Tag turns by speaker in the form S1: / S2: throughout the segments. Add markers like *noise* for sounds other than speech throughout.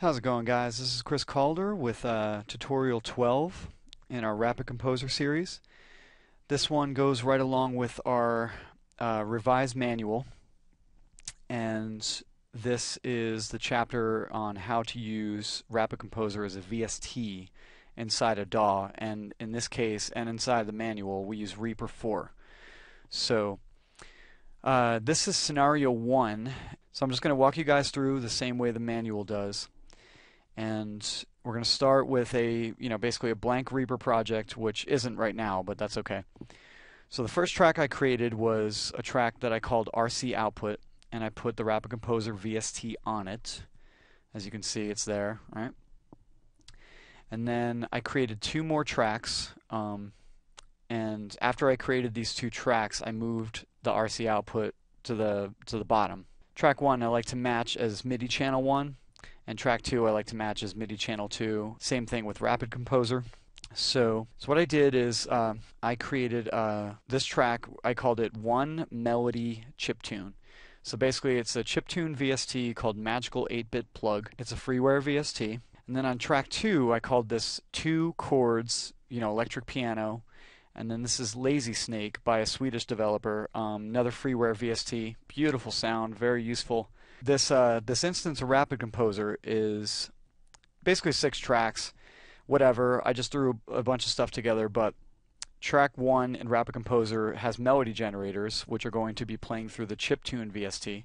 S1: How's it going guys? This is Chris Calder with uh, tutorial 12 in our Rapid Composer series. This one goes right along with our uh, revised manual and this is the chapter on how to use Rapid Composer as a VST inside a DAW and in this case and inside the manual we use Reaper 4. So uh, this is scenario 1 so I'm just going to walk you guys through the same way the manual does. And we're going to start with a, you know, basically a blank Reaper project, which isn't right now, but that's okay. So the first track I created was a track that I called RC Output, and I put the Rapid Composer VST on it. As you can see, it's there, right? And then I created two more tracks. Um, and after I created these two tracks, I moved the RC output to the to the bottom. Track 1 I like to match as MIDI channel 1 and track 2 I like to match as MIDI channel 2. Same thing with Rapid Composer. So, so what I did is uh, I created uh, this track, I called it One Melody Chip Tune. So basically it's a chiptune VST called Magical 8-Bit Plug. It's a freeware VST. And then on track 2 I called this Two Chords, you know, electric piano and then this is Lazy Snake by a Swedish developer, um, another freeware VST. Beautiful sound, very useful. This uh, this instance of Rapid Composer is basically six tracks, whatever. I just threw a bunch of stuff together, but track one in Rapid Composer has melody generators, which are going to be playing through the chiptune VST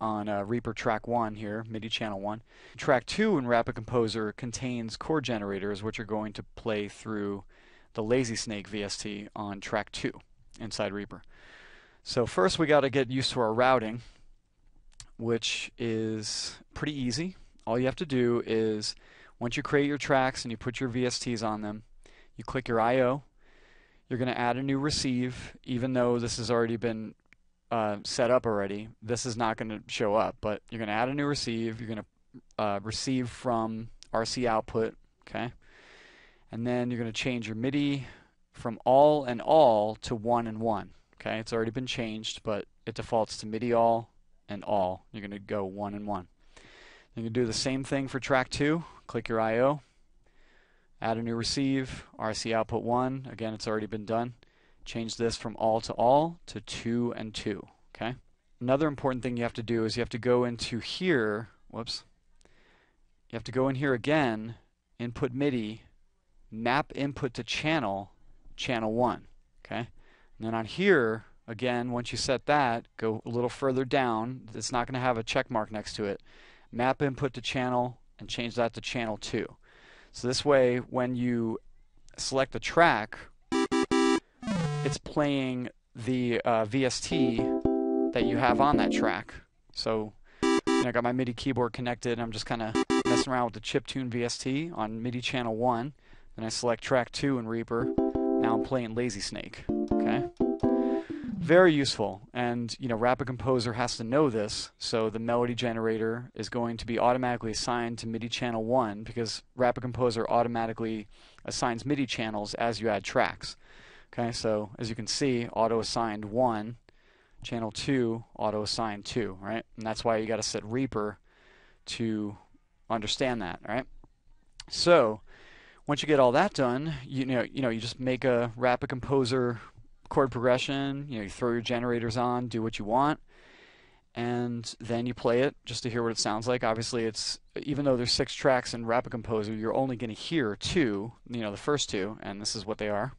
S1: on uh, Reaper track 1 here, MIDI channel 1. Track 2 in Rapid Composer contains chord generators, which are going to play through the Lazy Snake VST on track 2 inside Reaper. So first we got to get used to our routing, which is pretty easy. All you have to do is once you create your tracks and you put your VSTs on them, you click your I.O. You're going to add a new receive, even though this has already been uh, set up already. This is not going to show up, but you're going to add a new receive. You're going to uh, receive from RC output, okay? and then you're going to change your MIDI from all and all to one and one. Okay, it's already been changed, but it defaults to MIDI all and all. You're going to go one and one. You can do the same thing for track two. Click your I/O, add a new receive, RC output one. Again, it's already been done. Change this from all to all to two and two. Okay. Another important thing you have to do is you have to go into here. Whoops. You have to go in here again, input MIDI, map input to channel, channel 1. Okay? And then on here, again, once you set that, go a little further down. It's not going to have a check mark next to it. Map input to channel and change that to channel 2. So this way, when you select the track, it's playing the uh, VST that you have on that track. So you know, I got my MIDI keyboard connected. I'm just kind of messing around with the chiptune VST on MIDI channel 1. Then I select track 2 in Reaper. Now I'm playing Lazy Snake. Okay? Very useful. And, you know, Rapid Composer has to know this, so the melody generator is going to be automatically assigned to MIDI channel 1 because Rapid Composer automatically assigns MIDI channels as you add tracks. Okay, so as you can see, auto assigned 1, channel 2, auto assigned 2, right? And that's why you got to set Reaper to understand that, right? So, once you get all that done, you know, you know, you just make a rapid composer chord progression. You know, you throw your generators on, do what you want, and then you play it just to hear what it sounds like. Obviously, it's even though there's six tracks in Rapid Composer, you're only going to hear two. You know, the first two, and this is what they are.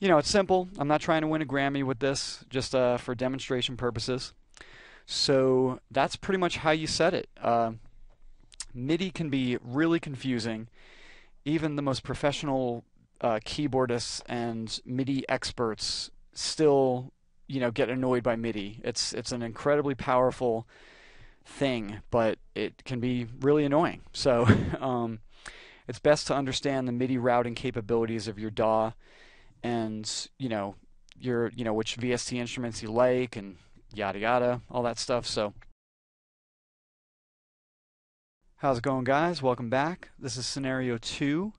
S1: you know, it's simple. I'm not trying to win a Grammy with this, just uh, for demonstration purposes. So that's pretty much how you set it. Uh, MIDI can be really confusing. Even the most professional uh, keyboardists and MIDI experts still, you know, get annoyed by MIDI. It's it's an incredibly powerful thing, but it can be really annoying. *laughs* So um, it's best to understand the MIDI routing capabilities of your DAW and you know your you know which VST instruments you like and yada yada all that stuff so how's it going guys welcome back this is scenario 2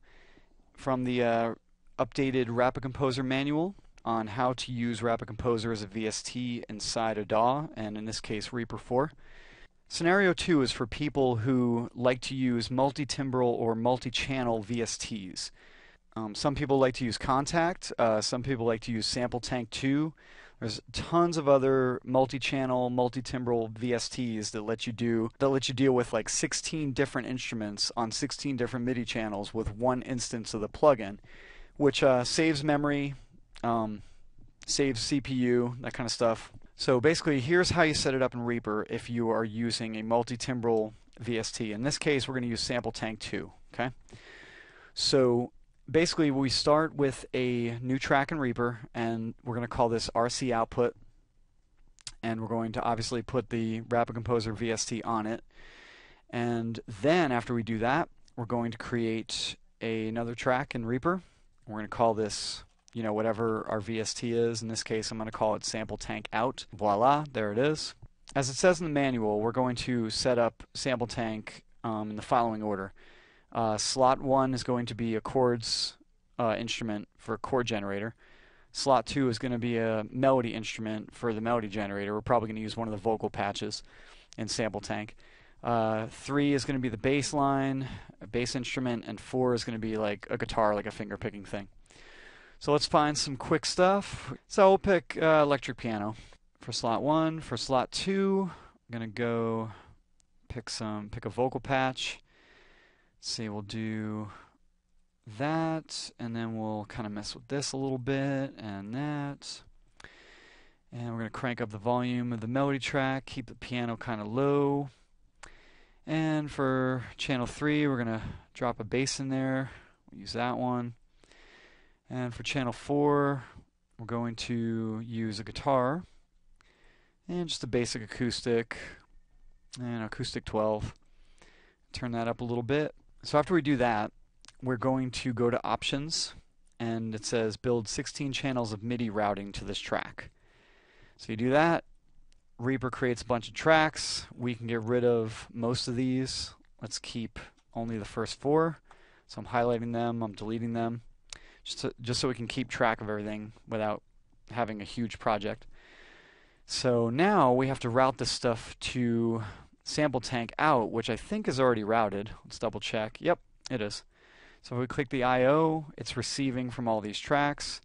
S1: from the uh, updated Rapid Composer manual on how to use Rapid Composer as a VST inside a DAW, and in this case Reaper 4. Scenario 2 is for people who like to use multi-timbral or multi-channel VSTs. Um, some people like to use Kontakt, uh, some people like to use Sample Tank 2. There's tons of other multi-channel, multi-timbral VSTs that let you do that let you deal with like 16 different instruments on 16 different MIDI channels with one instance of the plugin, which uh, saves memory, um, saves CPU, that kind of stuff. So basically, here's how you set it up in Reaper if you are using a multi-timbral VST. In this case, we're going to use Sample Tank 2. Okay. So basically, we start with a new track in Reaper, and we're going to call this RC output. And we're going to obviously put the Rapid Composer VST on it. And then after we do that, we're going to create a, another track in Reaper. We're going to call this you know, whatever our VST is. In this case, I'm going to call it sample tank out. Voila, there it is. As it says in the manual, we're going to set up sample tank um, in the following order. Uh, slot 1 is going to be a chords uh, instrument for a chord generator. Slot 2 is going to be a melody instrument for the melody generator. We're probably going to use one of the vocal patches in sample tank. Uh, 3 is going to be the bass line, a bass instrument, and 4 is going to be like a guitar, like a finger picking thing. So let's find some quick stuff. So we'll pick uh, electric piano for slot one. For slot two, I'm gonna go pick some, pick a vocal patch. See, we'll do that, and then we'll kind of mess with this a little bit, and that. And we're going to crank up the volume of the melody track, keep the piano kind of low. And for channel 3, we're going to drop a bass in there. We'll use that one. And for channel 4, we're going to use a guitar and just a basic acoustic and acoustic 12. Turn that up a little bit. So after we do that, we're going to go to options and it says build 16 channels of MIDI routing to this track. So you do that, Reaper creates a bunch of tracks. We can get rid of most of these. Let's keep only the first four. So I'm highlighting them, I'm deleting them just to, just so we can keep track of everything without having a huge project. So now we have to route this stuff to sample tank out, which I think is already routed. Let's double check. Yep, it is. So if we click the I/O, it's receiving from all these tracks.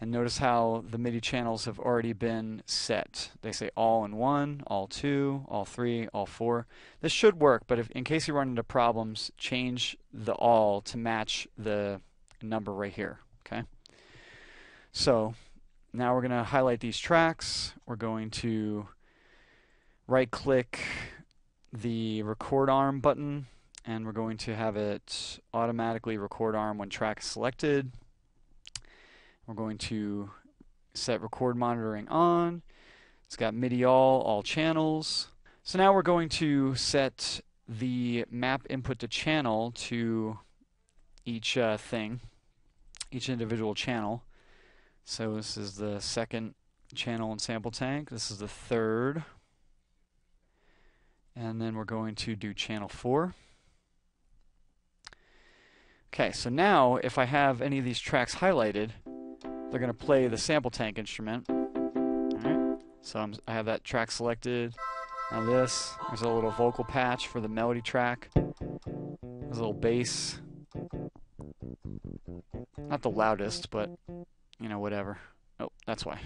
S1: And notice how the MIDI channels have already been set. They say all in one, all two, all three, all four. This should work, but if in case you run into problems, change the all to match the number right here. Okay. So now we're going to highlight these tracks. We're going to right click the record arm button and we're going to have it automatically record arm when track is selected. We're going to set record monitoring on. It's got MIDI all, all channels. So now we're going to set the map input to channel to each uh, thing each individual channel. So this is the second channel in sample tank. This is the third. And then we're going to do channel 4. Okay, so now if I have any of these tracks highlighted, they're going to play the sample tank instrument. Alright, so I'm, i have that track selected. Now this, there's a little vocal patch for the melody track. There's a little bass. Not the loudest, but, you know, whatever. Oh, that's why.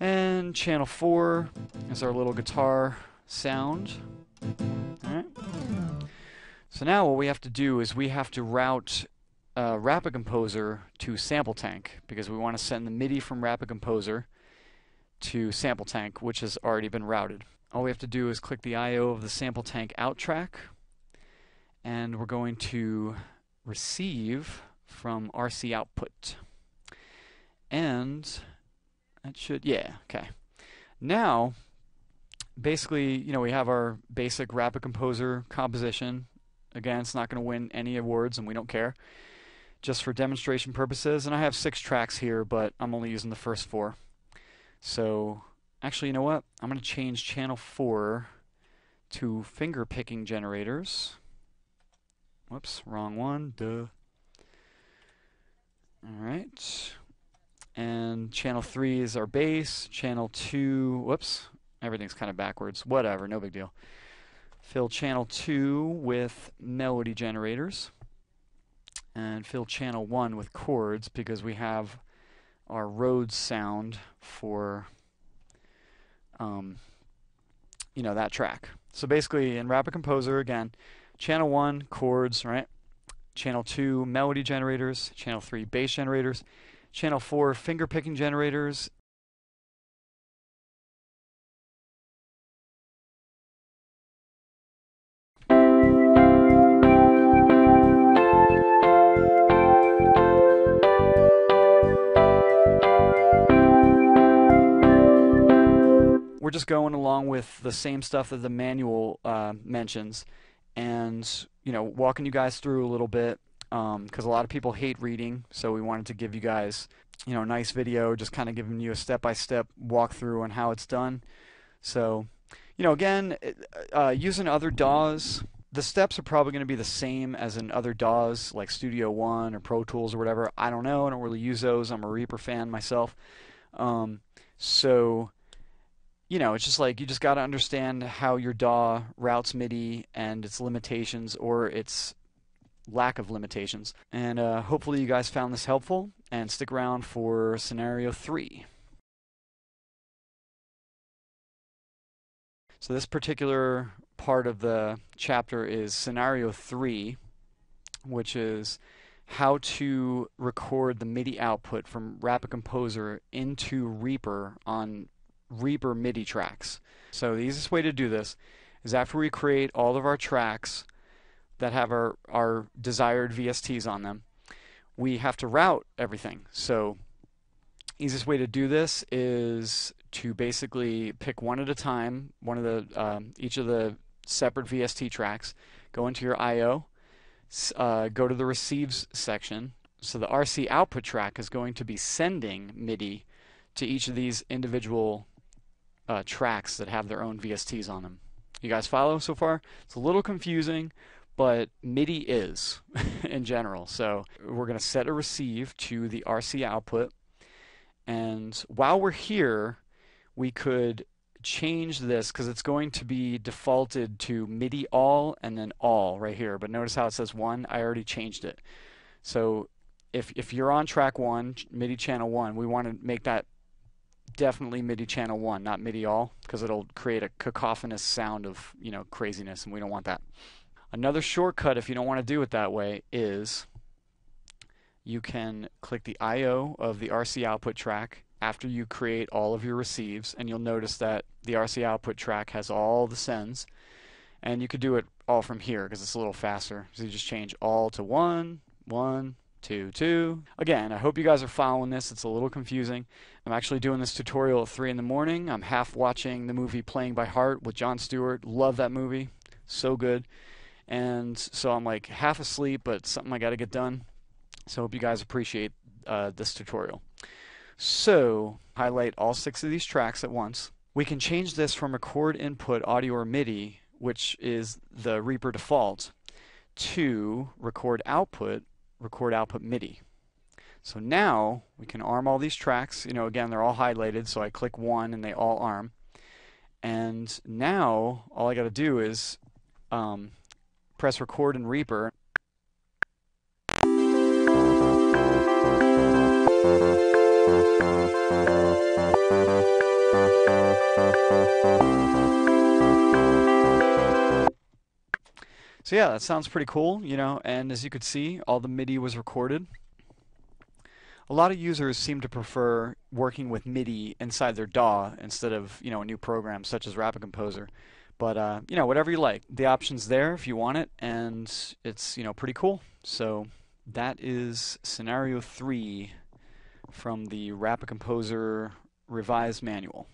S1: And channel 4 is our little guitar sound. Alright. So now what we have to do is we have to route uh, Rapid Composer to Sample Tank because we want to send the MIDI from Rapid Composer to Sample Tank, which has already been routed. All we have to do is click the I.O. of the Sample Tank out track, and we're going to receive from RC output. And that should, yeah, okay. Now, basically, you know, we have our basic Rapid Composer composition. Again, it's not going to win any awards, and we don't care. Just for demonstration purposes. And I have six tracks here, but I'm only using the first four. So, actually, you know what? I'm going to change channel 4 to finger picking generators. Whoops, wrong one. Duh. All right. Channel 3 is our bass. Channel 2, whoops, everything's kind of backwards. Whatever, no big deal. Fill channel 2 with melody generators. And fill channel 1 with chords because we have our Rhodes sound for um, you know that track. So basically in Rapid Composer again, channel 1 chords, right? Channel 2 melody generators, channel 3 bass generators, channel 4 finger picking generators, we're just going along with the same stuff that the manual uh, mentions, and you know, walking you guys through a little bit because um, a lot of people hate reading. So we wanted to give you guys, you know, a nice video, just kind of giving you a step-by-step walkthrough on how it's done. So, you know, again, uh, using other DAWs, the steps are probably going to be the same as in other DAWs like Studio One or Pro Tools or whatever. I don't know. I don't really use those. I'm a Reaper fan myself. Um, so you know, it's just like you just got to understand how your DAW routes MIDI and its limitations or its lack of limitations. And uh, hopefully, you guys found this helpful and stick around for scenario three. So, this particular part of the chapter is scenario three, which is how to record the MIDI output from Rapid Composer into Reaper on Reaper MIDI tracks. So the easiest way to do this is after we create all of our tracks that have our, our desired VSTs on them, we have to route everything. So easiest way to do this is to basically pick one at a time, one of the um, each of the separate VST tracks, go into your I/O, uh, go to the receives section. So the RC output track is going to be sending MIDI to each of these individual uh, tracks that have their own VSTs on them. You guys follow so far? It's a little confusing, but MIDI is *laughs* in general. So we're going to set a receive to the RC output. And while we're here, we could change this because it's going to be defaulted to MIDI all and then all right here. But notice how it says one. I already changed it. So if if you're on track one, MIDI channel one, we want to make that definitely MIDI channel one, not MIDI all, because it'll create a cacophonous sound of you know craziness, and we don't want that. Another shortcut, if you don't want to do it that way, is you can click the I/O of the RC output track after you create all of your receives, and you'll notice that the RC output track has all the sends, and you could do it all from here because it's a little faster. So you just change all to one, one, two, two. Again, I hope you guys are following this. It's a little confusing. I'm actually doing this tutorial at 3 in the morning. I'm half watching the movie Playing by Heart with Jon Stewart. Love that movie. So good. And so I'm like half asleep, but something I got to get done. So I hope you guys appreciate uh, this tutorial. So, highlight all six of these tracks at once. We can change this from record input audio or MIDI, which is the Reaper default, to record output, record output MIDI. So now we can arm all these tracks. You know, again, they're all highlighted, so I click one and they all arm. And now all I got to do is um, press record in Reaper. So yeah, that sounds pretty cool, you know, and as you could see, all the MIDI was recorded. A lot of users seem to prefer working with MIDI inside their DAW instead of, you know, a new program such as Rapid Composer. But, uh, you know, whatever you like. The option's there if you want it, and it's, you know, pretty cool. So that is scenario three from the Rapid Composer revised manual.